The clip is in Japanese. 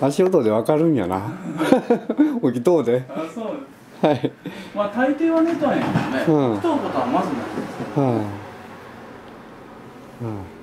足音でわかるんやな。起きとうで。あそう。はい。まあ大抵は寝たんやけどね、うん。起きとうことはまずない。はい、うん。